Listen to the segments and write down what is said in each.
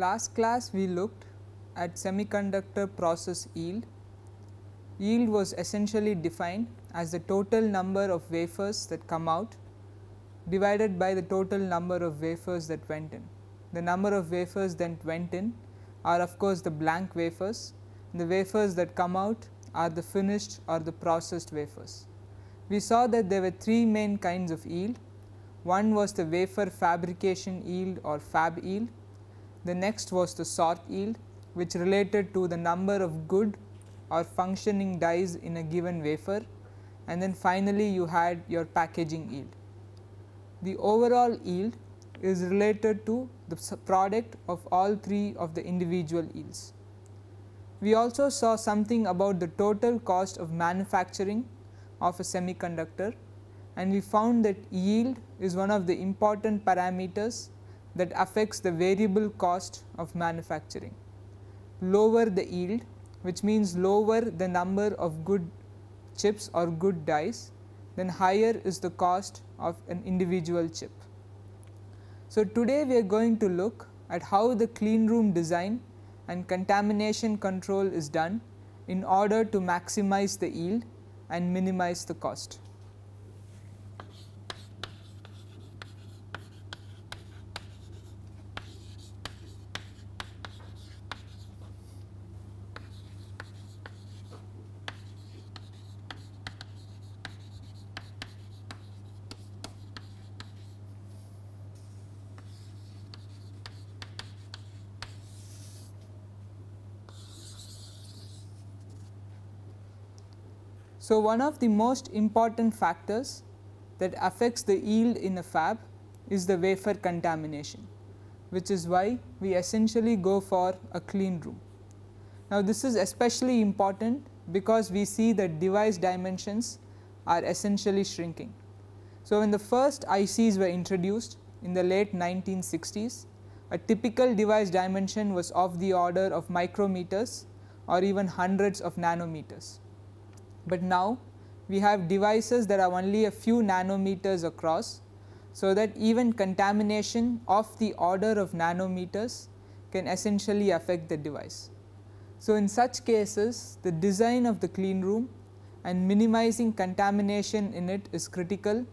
Last class we looked at semiconductor process yield. Yield was essentially defined as the total number of wafers that come out divided by the total number of wafers that went in. The number of wafers that went in are of course the blank wafers, the wafers that come out are the finished or the processed wafers. We saw that there were three main kinds of yield. One was the wafer fabrication yield or fab yield, the next was the sort yield which related to the number of good or functioning dies in a given wafer and then finally you had your packaging yield. The overall yield is related to the product of all three of the individual yields. We also saw something about the total cost of manufacturing of a semiconductor and we found that yield is one of the important parameters that affects the variable cost of manufacturing. Lower the yield which means lower the number of good chips or good dies then higher is the cost of an individual chip. So, today we are going to look at how the clean room design and contamination control is done in order to maximize the yield and minimize the cost. So, one of the most important factors that affects the yield in a fab is the wafer contamination which is why we essentially go for a clean room. Now, this is especially important because we see that device dimensions are essentially shrinking. So, when the first ICs were introduced in the late 1960s, a typical device dimension was of the order of micrometers or even hundreds of nanometers but now we have devices that are only a few nanometers across. So, that even contamination of the order of nanometers can essentially affect the device. So, in such cases the design of the clean room and minimizing contamination in it is critical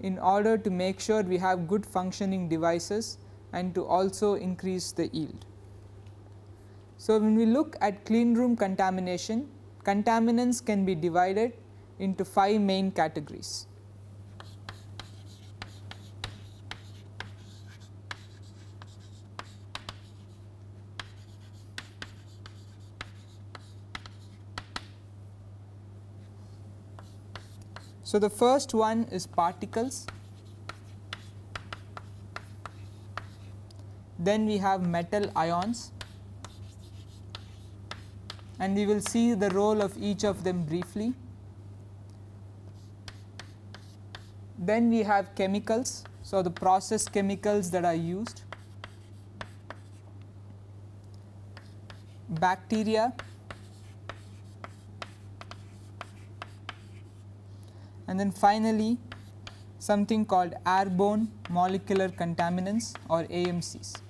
in order to make sure we have good functioning devices and to also increase the yield. So, when we look at clean room contamination contaminants can be divided into 5 main categories. So, the first one is particles, then we have metal ions, and we will see the role of each of them briefly. Then we have chemicals, so the process chemicals that are used, bacteria, and then finally something called airborne molecular contaminants or AMCs.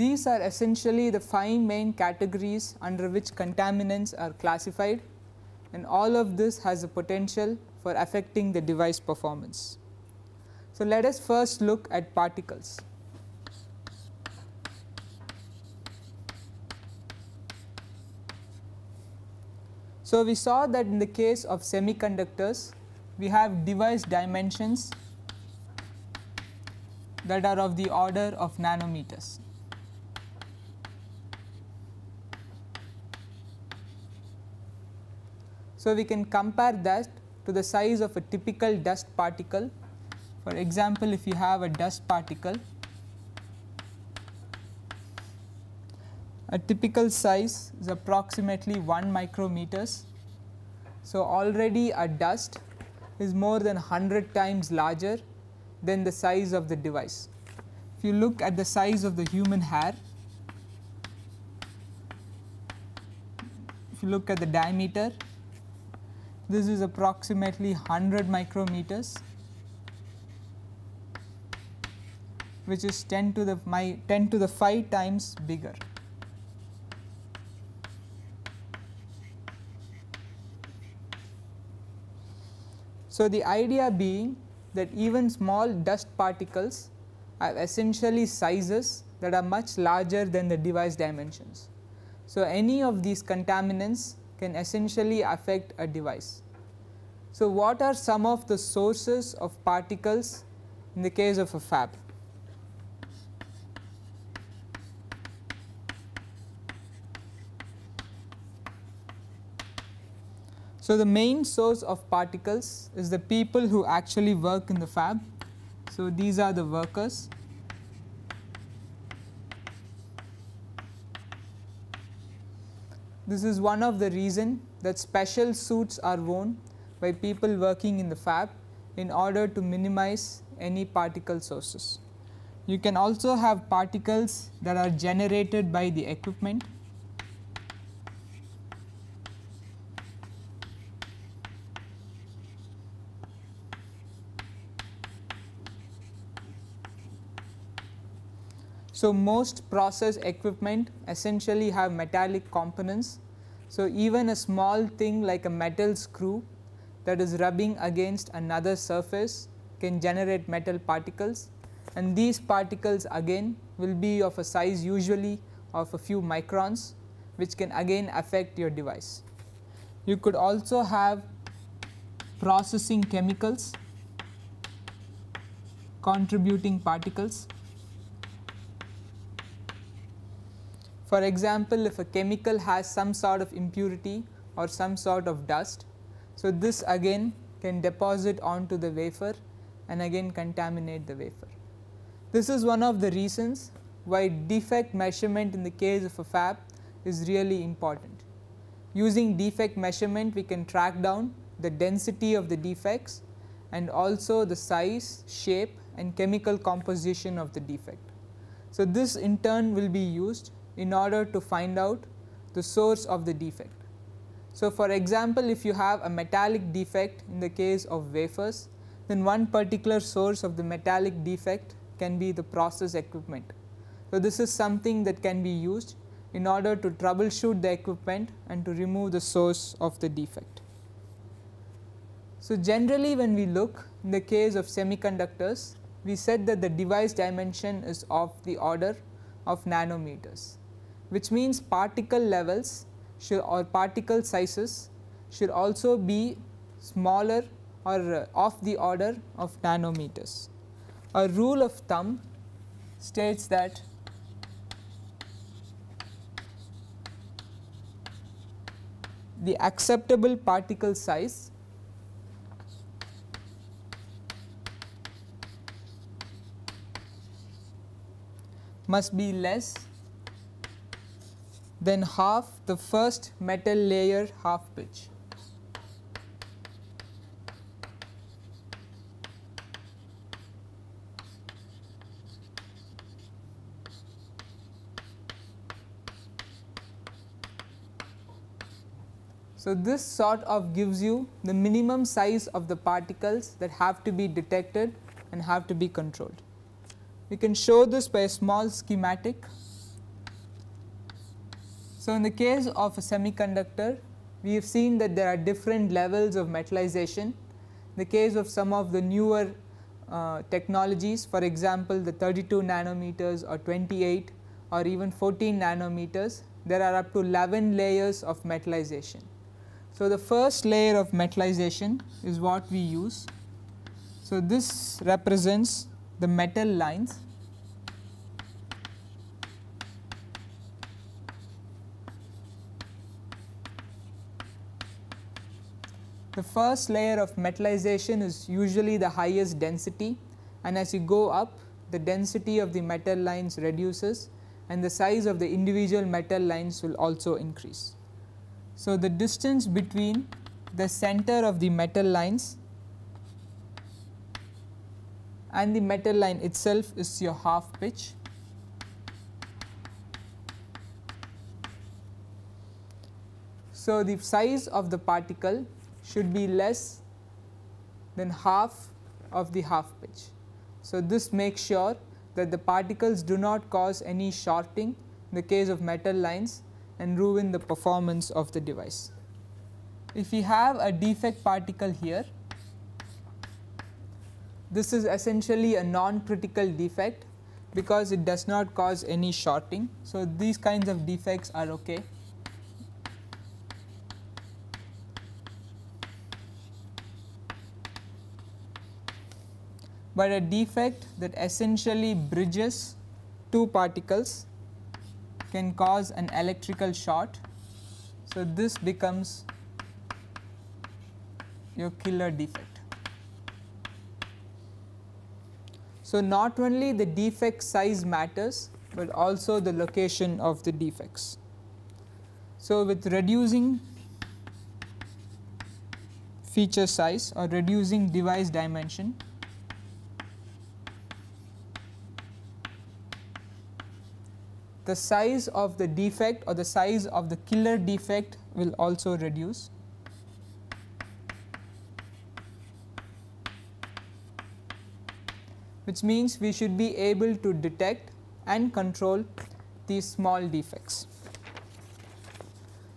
These are essentially the 5 main categories under which contaminants are classified and all of this has a potential for affecting the device performance. So, let us first look at particles. So, we saw that in the case of semiconductors we have device dimensions that are of the order of nanometers. So, we can compare that to the size of a typical dust particle. For example, if you have a dust particle, a typical size is approximately 1 micrometers. So, already a dust is more than 100 times larger than the size of the device. if you look at the size of the human hair, if you look at the diameter, this is approximately 100 micrometers which is 10 to the my 10 to the 5 times bigger. So, the idea being that even small dust particles have essentially sizes that are much larger than the device dimensions. So, any of these contaminants can essentially affect a device. So, what are some of the sources of particles in the case of a fab? So, the main source of particles is the people who actually work in the fab. So, these are the workers. This is one of the reason that special suits are worn by people working in the fab in order to minimize any particle sources. You can also have particles that are generated by the equipment So, most process equipment essentially have metallic components. So, even a small thing like a metal screw that is rubbing against another surface can generate metal particles and these particles again will be of a size usually of a few microns which can again affect your device. You could also have processing chemicals contributing particles For example, if a chemical has some sort of impurity or some sort of dust, so this again can deposit onto the wafer and again contaminate the wafer. This is one of the reasons why defect measurement in the case of a fab is really important. Using defect measurement we can track down the density of the defects and also the size, shape and chemical composition of the defect. So, this in turn will be used in order to find out the source of the defect. So, for example, if you have a metallic defect in the case of wafers, then one particular source of the metallic defect can be the process equipment. So, this is something that can be used in order to troubleshoot the equipment and to remove the source of the defect. So, generally when we look in the case of semiconductors, we said that the device dimension is of the order of nanometers which means particle levels or particle sizes should also be smaller or uh, of the order of nanometers. A rule of thumb states that the acceptable particle size must be less then half the first metal layer half pitch. So, this sort of gives you the minimum size of the particles that have to be detected and have to be controlled. We can show this by a small schematic so, in the case of a semiconductor we have seen that there are different levels of metallization. In the case of some of the newer uh, technologies for example, the 32 nanometers or 28 or even 14 nanometers there are up to 11 layers of metallization. So, the first layer of metallization is what we use. So, this represents the metal lines The first layer of metallization is usually the highest density and as you go up the density of the metal lines reduces and the size of the individual metal lines will also increase. So, the distance between the center of the metal lines and the metal line itself is your half pitch. So, the size of the particle should be less than half of the half pitch. So, this makes sure that the particles do not cause any shorting in the case of metal lines and ruin the performance of the device. If we have a defect particle here, this is essentially a non-critical defect because it does not cause any shorting. So, these kinds of defects are okay. But a defect that essentially bridges two particles can cause an electrical short. So, this becomes your killer defect. So, not only the defect size matters, but also the location of the defects. So, with reducing feature size or reducing device dimension, the size of the defect or the size of the killer defect will also reduce. which means we should be able to detect and control these small defects.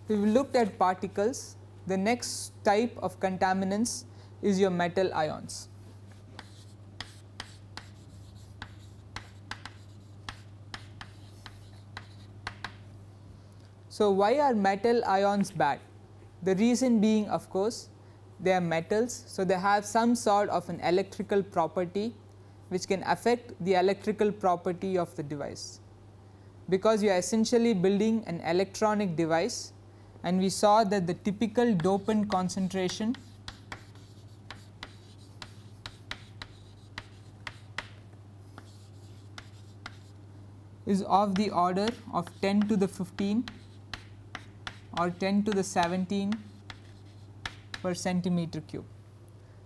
We looked at particles, the next type of contaminants is your metal ions. So, why are metal ions bad? The reason being of course, they are metals. So, they have some sort of an electrical property which can affect the electrical property of the device. Because you are essentially building an electronic device and we saw that the typical dopant concentration is of the order of 10 to the 15 or 10 to the 17 per centimeter cube.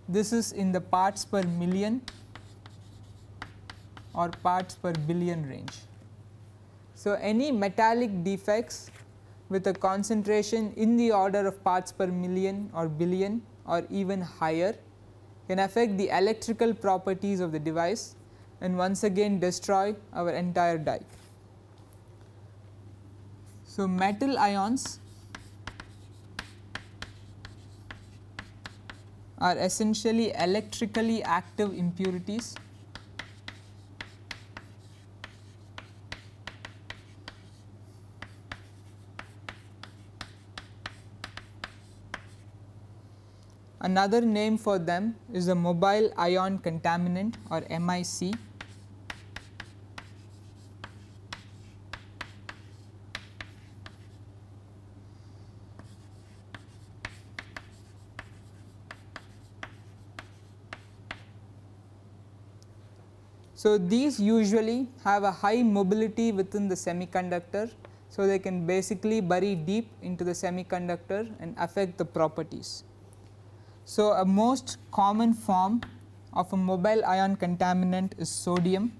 This is in the parts per million or parts per billion range. So, any metallic defects with a concentration in the order of parts per million or billion or even higher can affect the electrical properties of the device and once again destroy our entire die. So, metal ions are essentially electrically active impurities Another name for them is the mobile ion contaminant or MIC. So, these usually have a high mobility within the semiconductor. So, they can basically bury deep into the semiconductor and affect the properties. So, a most common form of a mobile ion contaminant is sodium.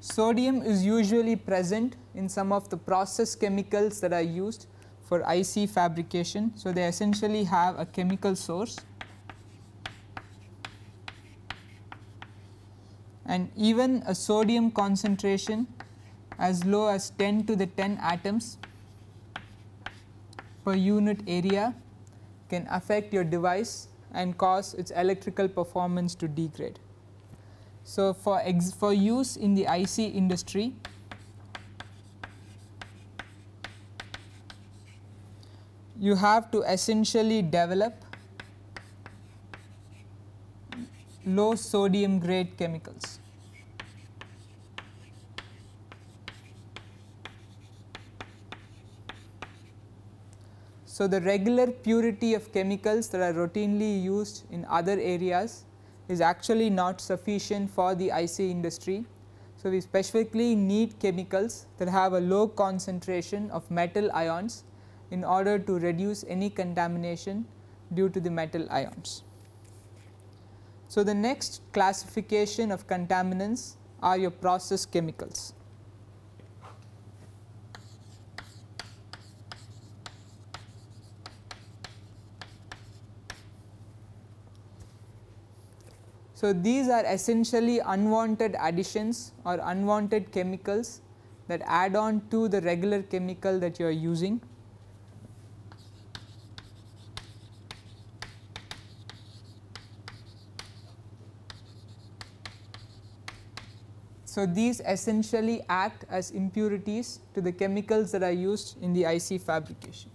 Sodium is usually present in some of the process chemicals that are used for IC fabrication. So, they essentially have a chemical source and even a sodium concentration as low as 10 to the 10 atoms per unit area can affect your device and cause its electrical performance to degrade. So, for, for use in the IC industry, you have to essentially develop low sodium grade chemicals. So, the regular purity of chemicals that are routinely used in other areas is actually not sufficient for the IC industry. So, we specifically need chemicals that have a low concentration of metal ions in order to reduce any contamination due to the metal ions. So, the next classification of contaminants are your process chemicals. So, these are essentially unwanted additions or unwanted chemicals that add on to the regular chemical that you are using So, these essentially act as impurities to the chemicals that are used in the IC fabrication.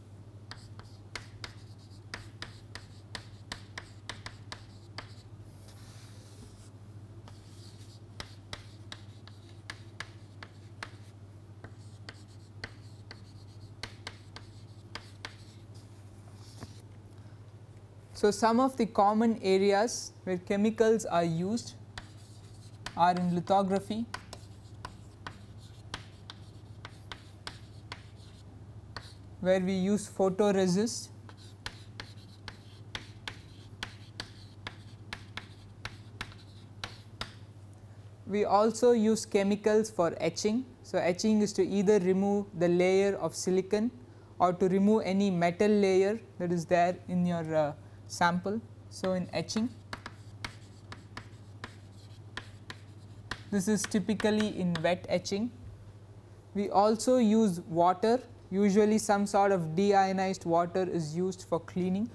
So, some of the common areas where chemicals are used are in lithography, where we use photoresist We also use chemicals for etching. So, etching is to either remove the layer of silicon or to remove any metal layer that is there in your uh, sample. So, in etching This is typically in wet etching. We also use water usually some sort of deionized water is used for cleaning.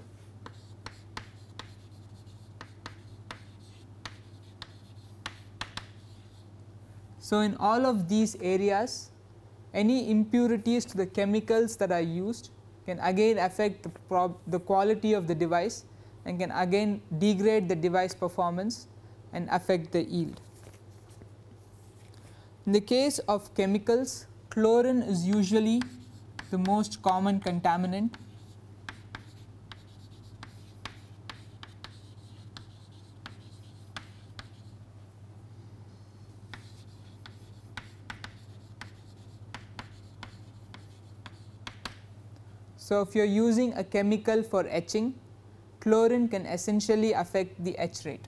So, in all of these areas any impurities to the chemicals that are used can again affect the, the quality of the device and can again degrade the device performance and affect the yield. In the case of chemicals, chlorine is usually the most common contaminant. So, if you are using a chemical for etching, chlorine can essentially affect the etch rate.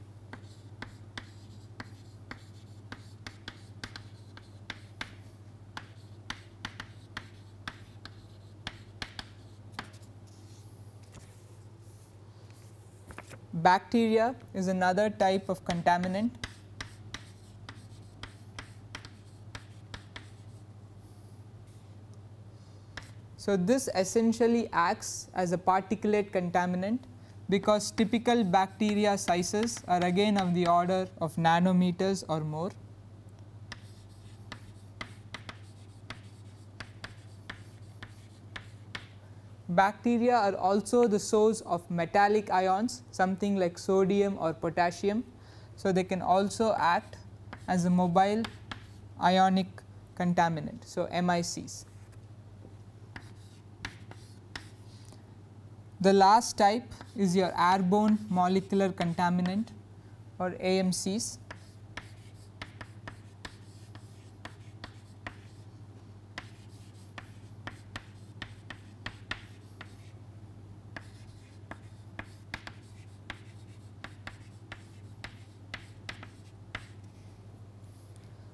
Bacteria is another type of contaminant. So, this essentially acts as a particulate contaminant because typical bacteria sizes are again of the order of nanometers or more. Bacteria are also the source of metallic ions something like sodium or potassium. So, they can also act as a mobile ionic contaminant. So, MICs. The last type is your airborne molecular contaminant or AMCs.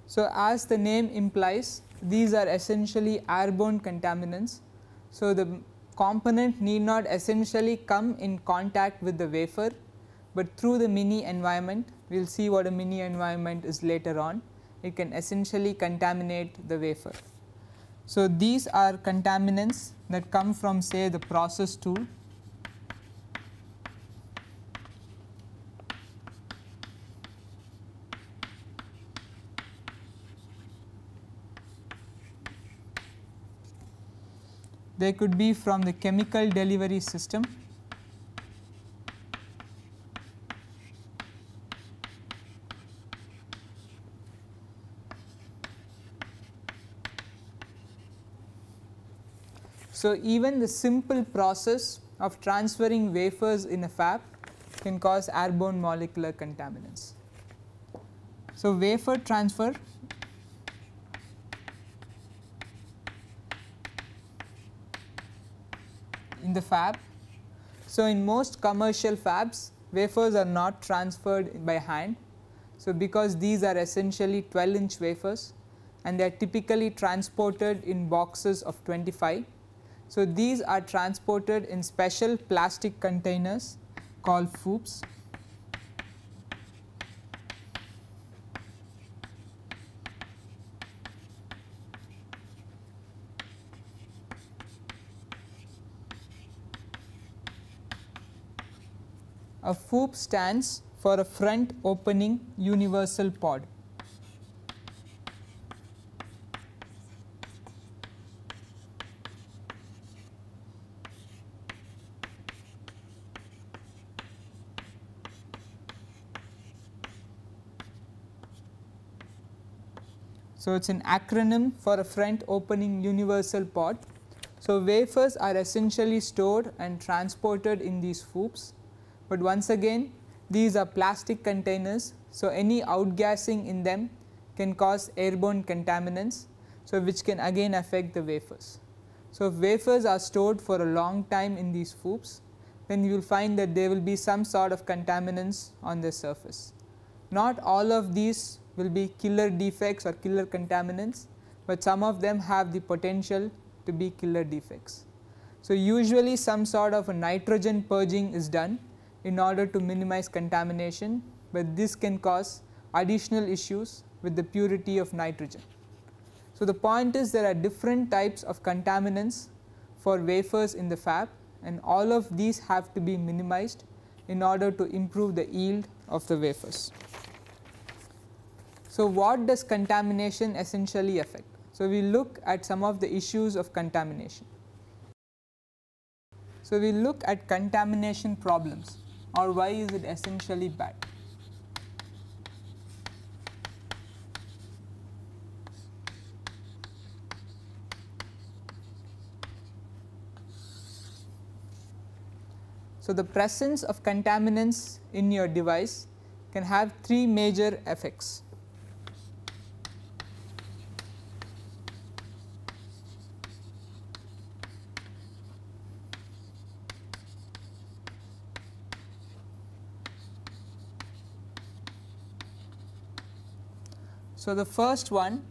So, as the name implies these are essentially airborne contaminants. So, the component need not essentially come in contact with the wafer, but through the mini environment. We will see what a mini environment is later on. It can essentially contaminate the wafer. So, these are contaminants that come from say the process tool they could be from the chemical delivery system So, even the simple process of transferring wafers in a fab can cause airborne molecular contaminants. So, wafer transfer in the fab. So, in most commercial fabs wafers are not transferred by hand. So, because these are essentially 12 inch wafers and they are typically transported in boxes of 25. So, these are transported in special plastic containers called FOUPs. A FOUP stands for a front opening universal pod. So, it is an acronym for a front opening universal pod. So, wafers are essentially stored and transported in these FOUPs but once again these are plastic containers. So, any outgassing in them can cause airborne contaminants. So, which can again affect the wafers. So, if wafers are stored for a long time in these FOUPs then you will find that there will be some sort of contaminants on the surface. Not all of these will be killer defects or killer contaminants, but some of them have the potential to be killer defects. So, usually some sort of a nitrogen purging is done in order to minimize contamination, but this can cause additional issues with the purity of nitrogen. So, the point is there are different types of contaminants for wafers in the fab and all of these have to be minimized in order to improve the yield of the wafers. So, what does contamination essentially affect? So, we look at some of the issues of contamination. So, we look at contamination problems or why is it essentially bad? So, the presence of contaminants in your device can have three major effects. So, the first one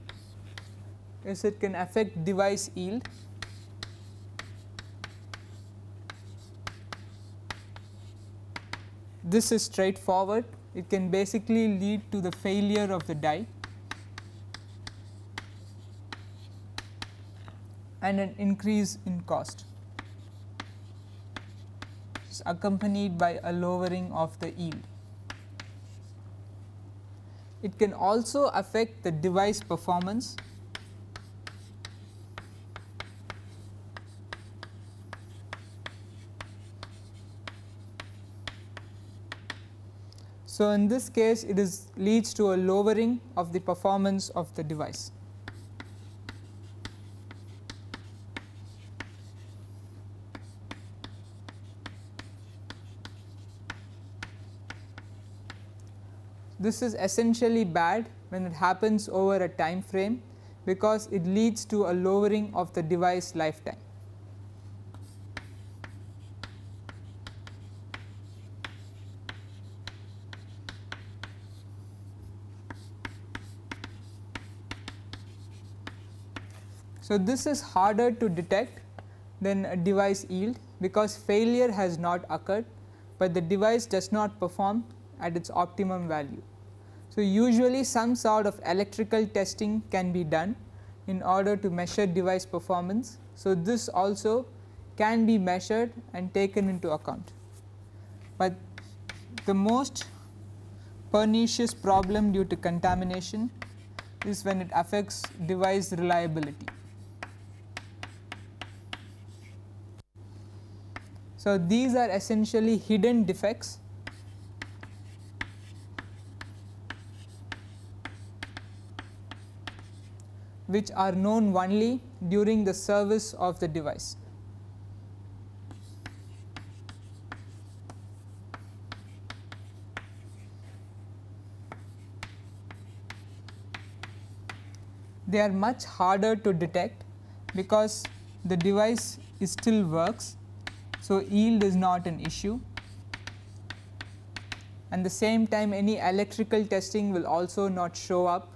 is it can affect device yield. This is straightforward, it can basically lead to the failure of the die and an increase in cost accompanied by a lowering of the yield. It can also affect the device performance. So, in this case it is leads to a lowering of the performance of the device. This is essentially bad when it happens over a time frame because it leads to a lowering of the device lifetime. So, this is harder to detect than a device yield because failure has not occurred, but the device does not perform at its optimum value. So, usually some sort of electrical testing can be done in order to measure device performance. So, this also can be measured and taken into account. But the most pernicious problem due to contamination is when it affects device reliability. So, these are essentially hidden defects which are known only during the service of the device. They are much harder to detect because the device still works. So, yield is not an issue and the same time any electrical testing will also not show up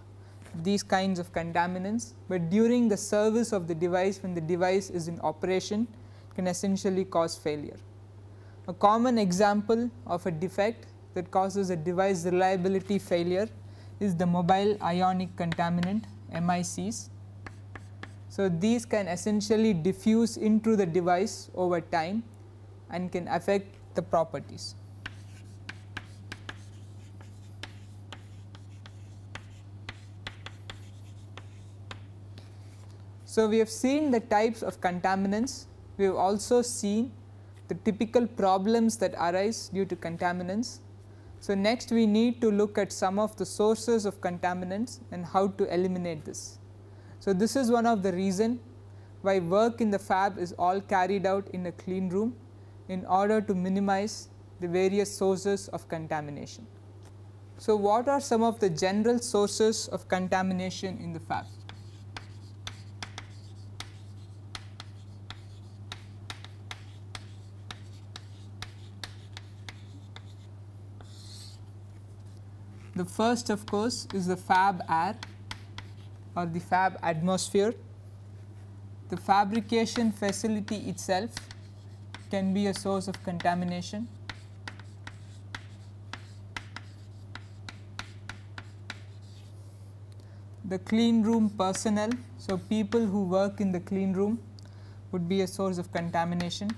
these kinds of contaminants, but during the service of the device when the device is in operation can essentially cause failure. A common example of a defect that causes a device reliability failure is the mobile ionic contaminant MICs. So, these can essentially diffuse into the device over time and can affect the properties. So, we have seen the types of contaminants, we have also seen the typical problems that arise due to contaminants. So, next we need to look at some of the sources of contaminants and how to eliminate this. So, this is one of the reason why work in the fab is all carried out in a clean room in order to minimize the various sources of contamination. So, what are some of the general sources of contamination in the fab? The first of course is the fab air or the fab atmosphere. The fabrication facility itself can be a source of contamination. The clean room personnel, so people who work in the clean room would be a source of contamination.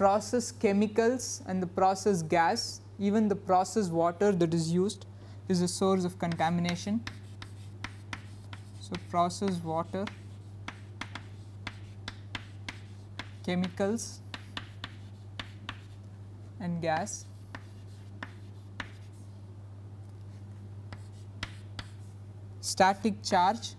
Process chemicals and the process gas, even the process water that is used is a source of contamination. So, process water, chemicals and gas. Static charge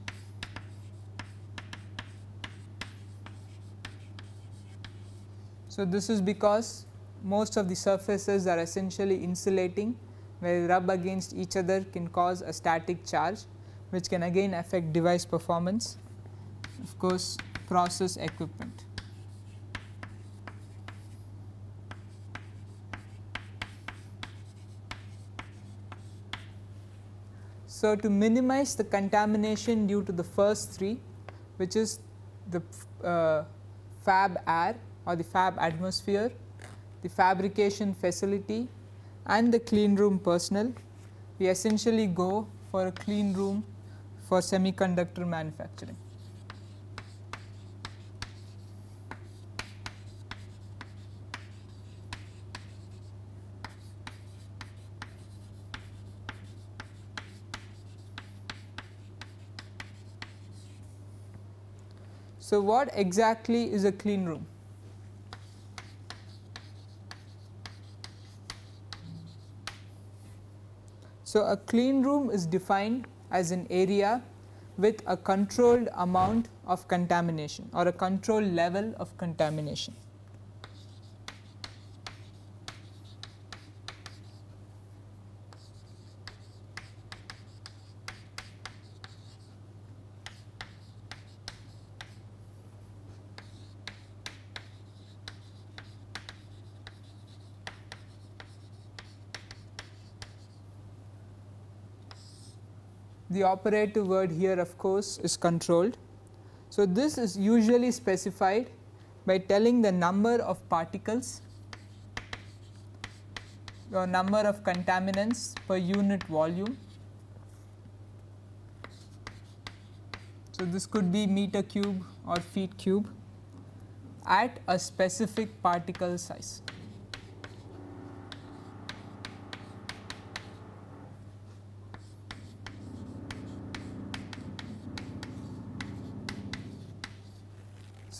So, this is because most of the surfaces are essentially insulating where rub against each other can cause a static charge which can again affect device performance of course process equipment. So, to minimize the contamination due to the first three which is the uh, fab air or the fab atmosphere, the fabrication facility and the clean room personnel, we essentially go for a clean room for semiconductor manufacturing. So, what exactly is a clean room? So, a clean room is defined as an area with a controlled amount of contamination or a controlled level of contamination. The operative word here of course is controlled. So, this is usually specified by telling the number of particles or number of contaminants per unit volume. So, this could be meter cube or feet cube at a specific particle size.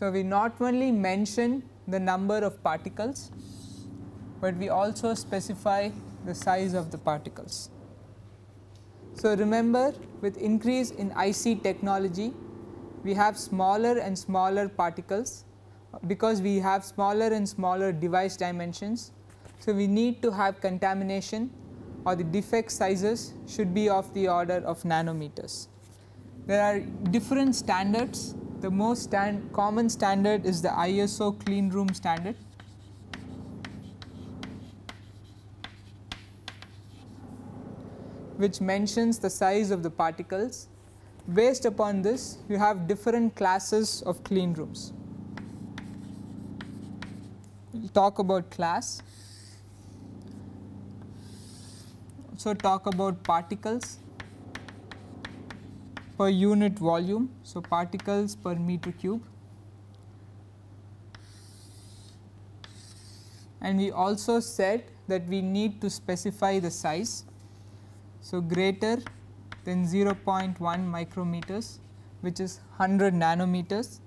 So, we not only mention the number of particles, but we also specify the size of the particles. So, remember with increase in IC technology, we have smaller and smaller particles because we have smaller and smaller device dimensions. So, we need to have contamination or the defect sizes should be of the order of nanometers. There are different standards. The most stand common standard is the ISO clean room standard. which mentions the size of the particles. Based upon this, you have different classes of clean rooms. We will talk about class. So, talk about particles per unit volume. So, particles per meter cube and we also said that we need to specify the size. So, greater than 0.1 micrometers which is 100 nanometers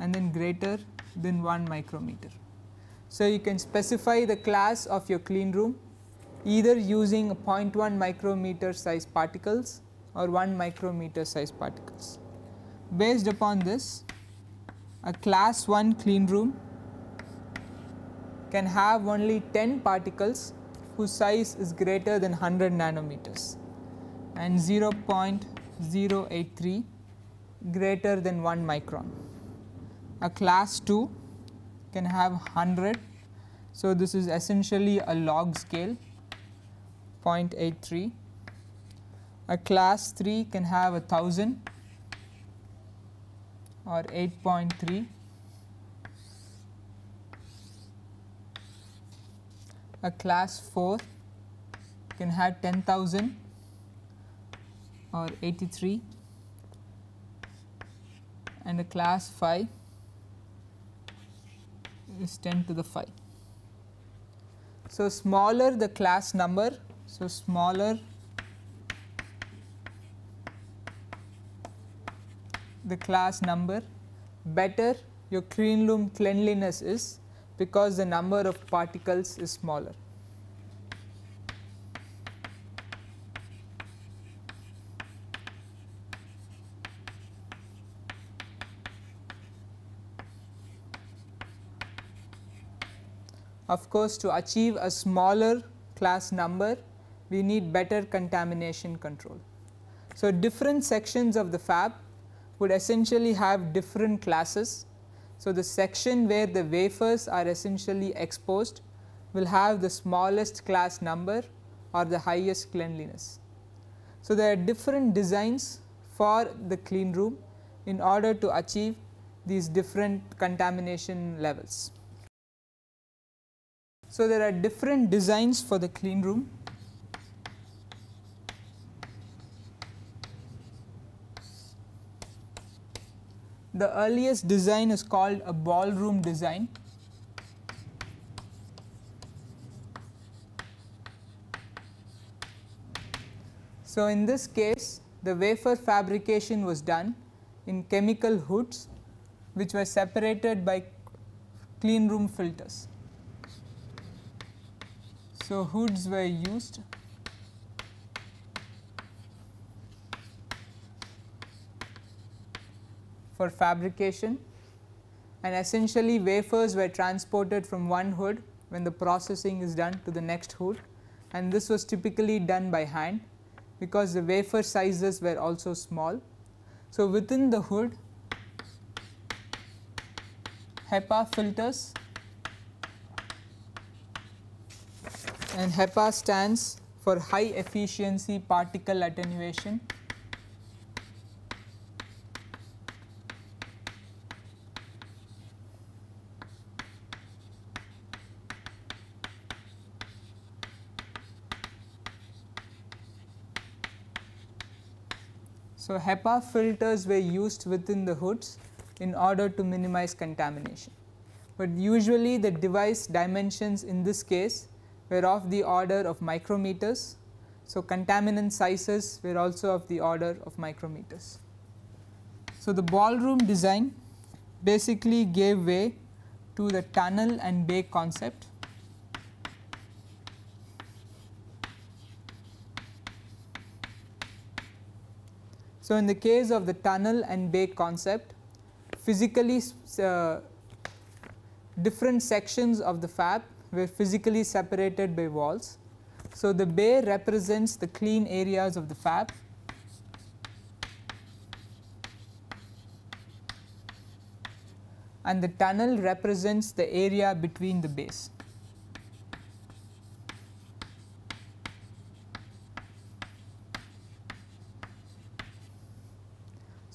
and then greater than 1 micrometer. So, you can specify the class of your clean room either using 0.1 micrometer size particles or 1 micrometer size particles. Based upon this a class 1 clean room can have only 10 particles whose size is greater than 100 nanometers and 0.083 greater than 1 micron. A class 2 can have 100. So, this is essentially a log scale 0.83. A class 3 can have a 1000 or 8.3. A class 4 can have 10,000 or 83 and a class 5 is 10 to the 5. So, smaller the class number, so smaller the class number better your clean room cleanliness is because the number of particles is smaller. Of course, to achieve a smaller class number we need better contamination control. So, different sections of the fab would essentially have different classes. So, the section where the wafers are essentially exposed will have the smallest class number or the highest cleanliness. So, there are different designs for the clean room in order to achieve these different contamination levels. So, there are different designs for the clean room. The earliest design is called a ballroom design. So, in this case the wafer fabrication was done in chemical hoods which were separated by clean room filters. So, hoods were used for fabrication and essentially wafers were transported from one hood when the processing is done to the next hood and this was typically done by hand because the wafer sizes were also small. So, within the hood HEPA filters and HEPA stands for high efficiency particle attenuation. So, HEPA filters were used within the hoods in order to minimize contamination, but usually the device dimensions in this case were of the order of micrometers. So, contaminant sizes were also of the order of micrometers. So, the ballroom design basically gave way to the tunnel and bay concept. So, in the case of the tunnel and bay concept physically uh, different sections of the fab were physically separated by walls, So, the bay represents the clean areas of the fab and the tunnel represents the area between the bays.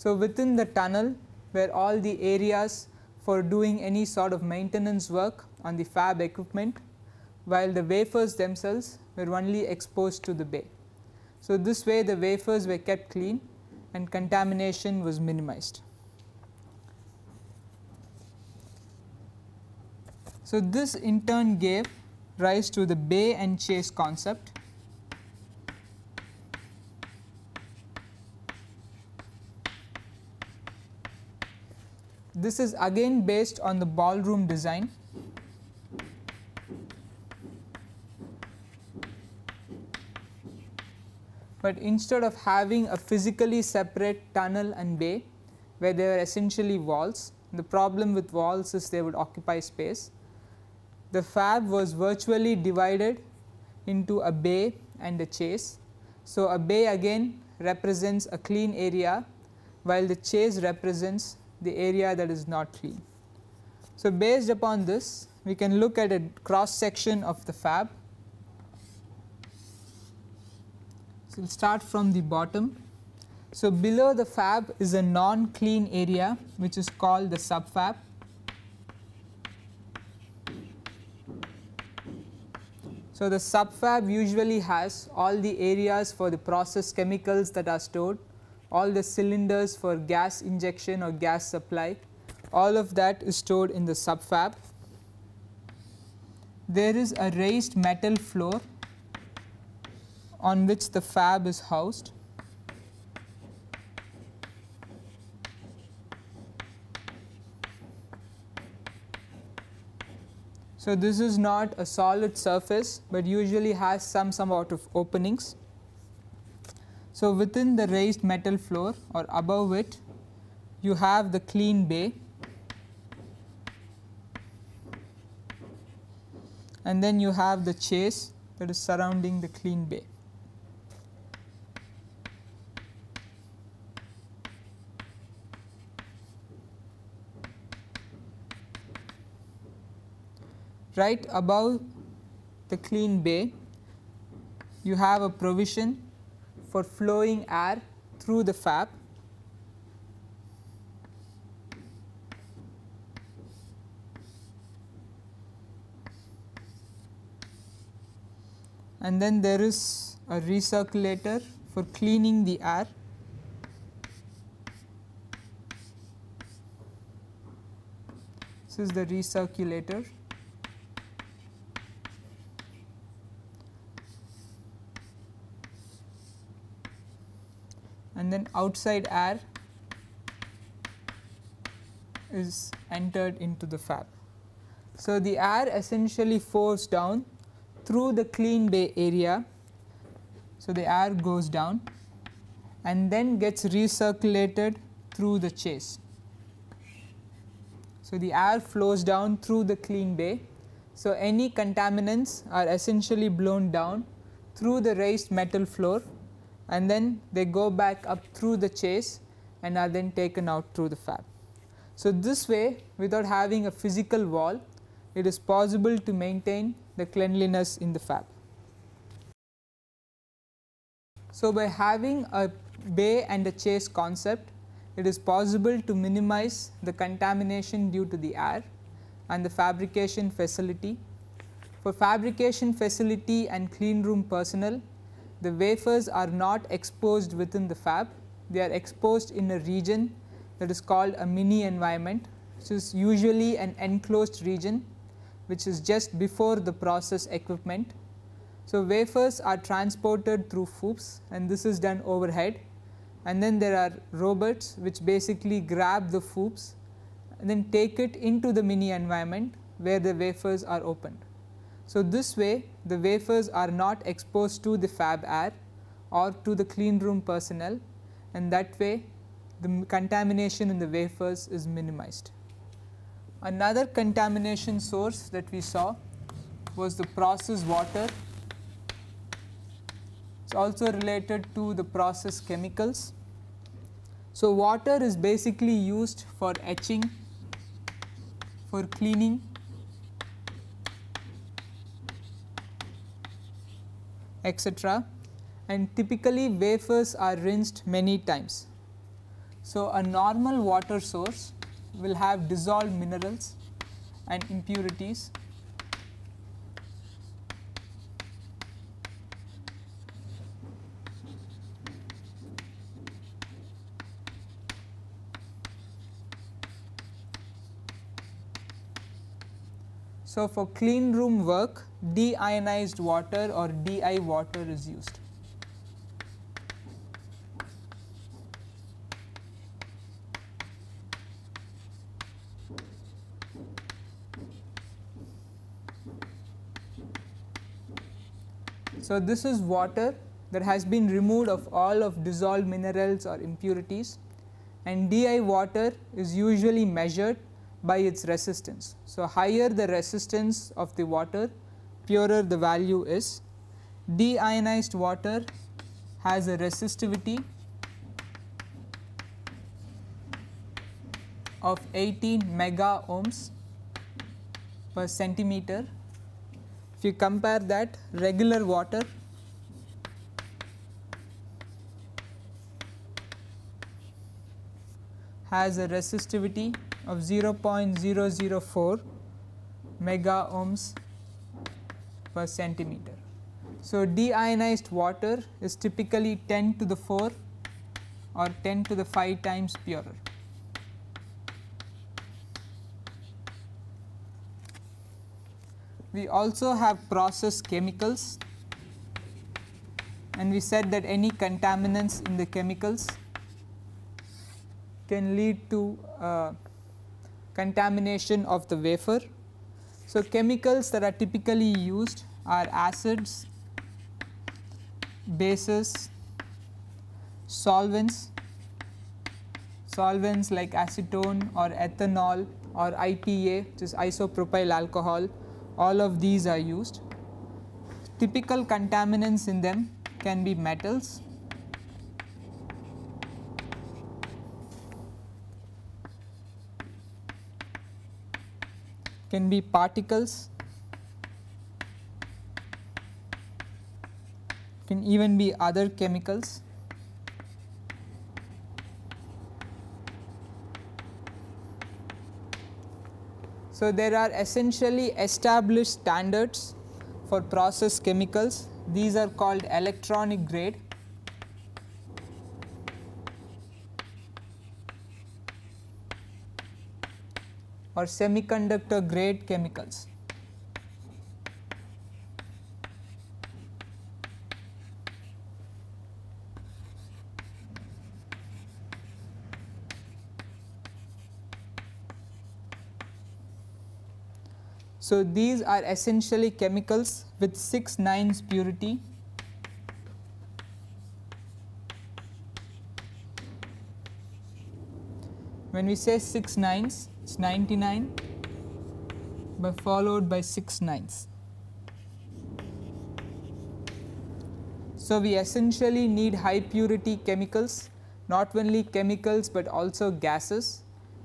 So, within the tunnel where all the areas for doing any sort of maintenance work on the fab equipment while the wafers themselves were only exposed to the bay. So, this way the wafers were kept clean and contamination was minimized. So, this in turn gave rise to the bay and chase concept This is again based on the ballroom design. But instead of having a physically separate tunnel and bay where they were essentially walls, the problem with walls is they would occupy space. The fab was virtually divided into a bay and a chase. So, a bay again represents a clean area while the chase represents the area that is not clean. So, based upon this we can look at a cross section of the fab. So, we will start from the bottom. So, below the fab is a non clean area which is called the subfab. So, the subfab usually has all the areas for the process chemicals that are stored all the cylinders for gas injection or gas supply all of that is stored in the subfab. There is a raised metal floor on which the fab is housed. So, this is not a solid surface, but usually has some sort of openings. So, within the raised metal floor or above it you have the clean bay and then you have the chase that is surrounding the clean bay. Right above the clean bay you have a provision for flowing air through the fab. And then there is a recirculator for cleaning the air. This is the recirculator and then outside air is entered into the fab. So, the air essentially flows down through the clean bay area. So, the air goes down and then gets recirculated through the chase. So, the air flows down through the clean bay. So, any contaminants are essentially blown down through the raised metal floor and then they go back up through the chase and are then taken out through the fab. So, this way without having a physical wall it is possible to maintain the cleanliness in the fab. So, by having a bay and a chase concept it is possible to minimize the contamination due to the air and the fabrication facility. For fabrication facility and clean room personnel the wafers are not exposed within the fab, they are exposed in a region that is called a mini environment which is usually an enclosed region which is just before the process equipment. So, wafers are transported through FOUPs and this is done overhead and then there are robots which basically grab the FOUPs and then take it into the mini environment where the wafers are opened. So, this way the wafers are not exposed to the fab air or to the clean room personnel and that way the contamination in the wafers is minimized. Another contamination source that we saw was the process water It is also related to the process chemicals. So, water is basically used for etching, for cleaning, etc. and typically wafers are rinsed many times. So, a normal water source will have dissolved minerals and impurities So, for clean room work deionized water or DI water is used. So, this is water that has been removed of all of dissolved minerals or impurities and DI water is usually measured by its resistance. So, higher the resistance of the water purer the value is. Deionized water has a resistivity of 18 mega ohms per centimeter. If you compare that regular water has a resistivity of 0.004 mega ohms per centimeter. So, deionized water is typically 10 to the 4 or 10 to the 5 times purer. We also have process chemicals and we said that any contaminants in the chemicals can lead to uh, contamination of the wafer. So, chemicals that are typically used are acids, bases, solvents, solvents like acetone or ethanol or IPA which is isopropyl alcohol all of these are used. Typical contaminants in them can be metals, can be particles, can even be other chemicals. So, there are essentially established standards for process chemicals these are called electronic grade or semiconductor grade chemicals. So, these are essentially chemicals with 6 nines purity when we say 6 nines is 99 but followed by 6 nines. So, we essentially need high purity chemicals not only chemicals, but also gases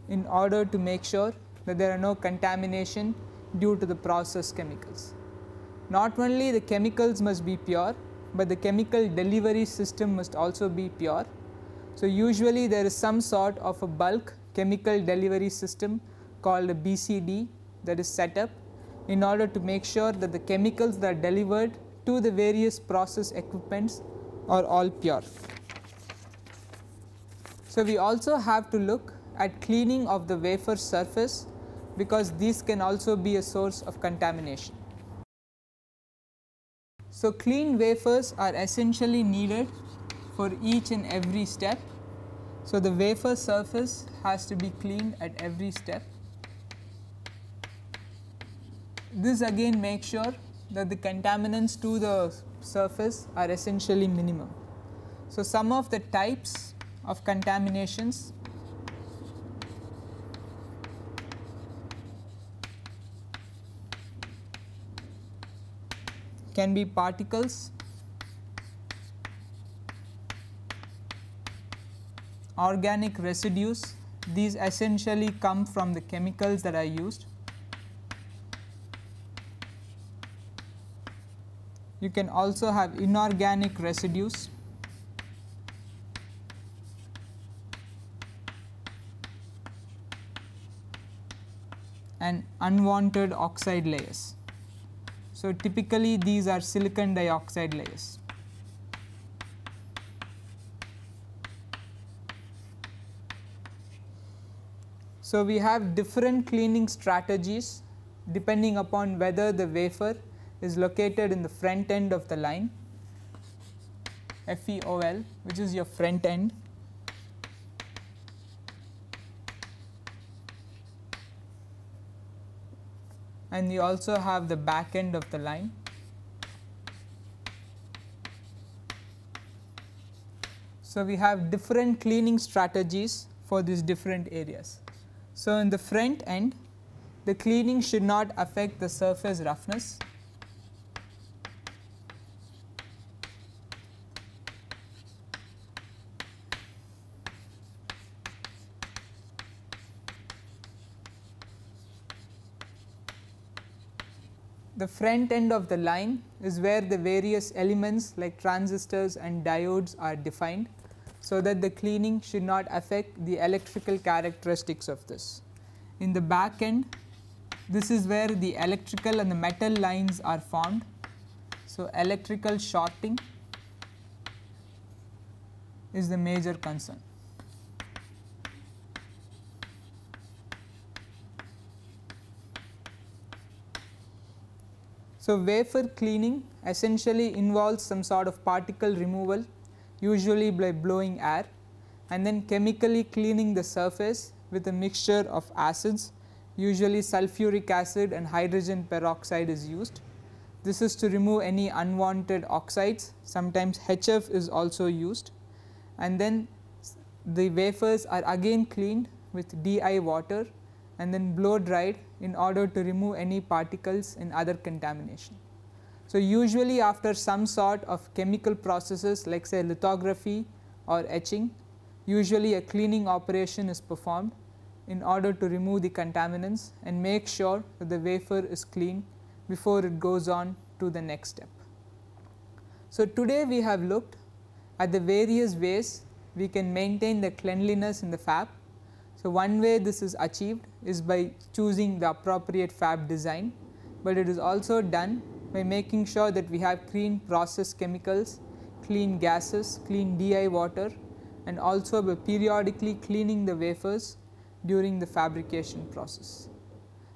in order to make sure that there are no contamination due to the process chemicals. Not only the chemicals must be pure, but the chemical delivery system must also be pure. So, usually there is some sort of a bulk chemical delivery system called a BCD that is set up in order to make sure that the chemicals that are delivered to the various process equipments are all pure. So, we also have to look at cleaning of the wafer surface because these can also be a source of contamination. So, clean wafers are essentially needed for each and every step so, the wafer surface has to be cleaned at every step. This again makes sure that the contaminants to the surface are essentially minimum. So, some of the types of contaminations can be particles, organic residues these essentially come from the chemicals that are used. You can also have inorganic residues and unwanted oxide layers. So, typically these are silicon dioxide layers. So, we have different cleaning strategies depending upon whether the wafer is located in the front end of the line FEOL which is your front end and you also have the back end of the line. So, we have different cleaning strategies for these different areas. So, in the front end the cleaning should not affect the surface roughness. The front end of the line is where the various elements like transistors and diodes are defined so that the cleaning should not affect the electrical characteristics of this. In the back end this is where the electrical and the metal lines are formed. So, electrical shorting is the major concern. So, wafer cleaning essentially involves some sort of particle removal usually by blowing air and then chemically cleaning the surface with a mixture of acids usually sulfuric acid and hydrogen peroxide is used. This is to remove any unwanted oxides sometimes HF is also used and then the wafers are again cleaned with DI water and then blow dried in order to remove any particles in other contamination. So, usually after some sort of chemical processes like say lithography or etching, usually a cleaning operation is performed in order to remove the contaminants and make sure that the wafer is clean before it goes on to the next step. So, today we have looked at the various ways we can maintain the cleanliness in the fab. So, one way this is achieved is by choosing the appropriate fab design, but it is also done by making sure that we have clean process chemicals, clean gases, clean DI water and also by periodically cleaning the wafers during the fabrication process.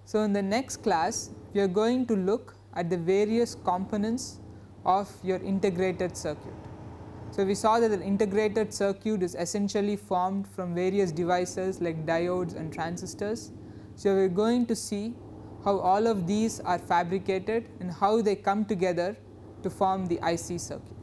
So, in the next class we are going to look at the various components of your integrated circuit. So, we saw that the integrated circuit is essentially formed from various devices like diodes and transistors. So, we are going to see how all of these are fabricated and how they come together to form the IC circuit.